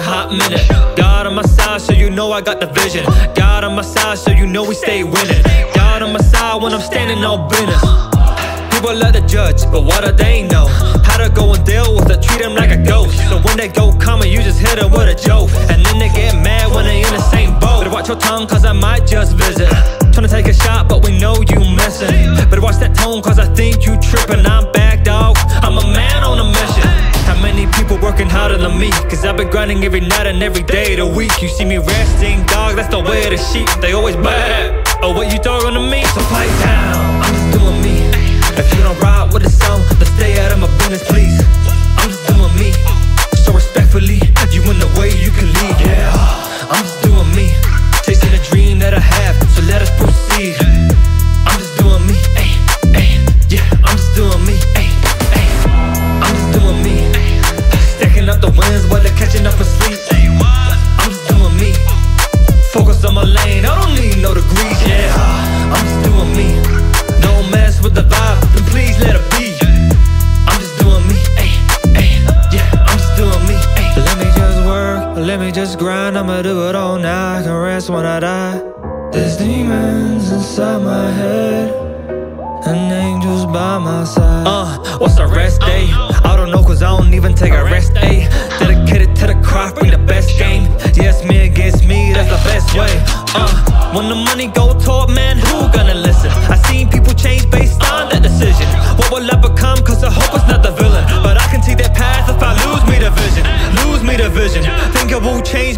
minute. God on my side, so you know I got the vision. God on my side, so you know we stay winning. God on my side when I'm standing on business. People love to judge, but what do they know? How to go and deal with it, treat them like a ghost. So when they go coming, you just hit them with a joke. And then they get mad when they in the same boat. Better watch your tongue, cause I might just visit. Tryna take a shot, but we know you missing. Better watch that tone, cause I think you tripping. I'm working harder than me? Cause I've been grinding every night and every day of the week. You see me resting, dog, that's the way of the sheep. They always bad. Oh, what you throwing to me? So pipe down, I'm just doing me. If you don't ride with the song, let me just grind. I'ma do it all night. I can rest when I die. There's demons inside my head. And angels by my side. Uh, what's the rest day? I don't know, cause I don't even take a rest day. Dedicated to the craft, bring the best game. Yes, me against me, that's the best way. Uh, when the money go toward man, who gonna listen? I seen people change based on that decision. What will I become? Cause I hope it's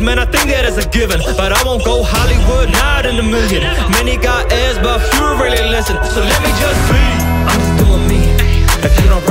man, I think that is a given. But I won't go Hollywood, not in a million. Many got ears, but few really listen. So let me just be. I'm just doing me. If you don't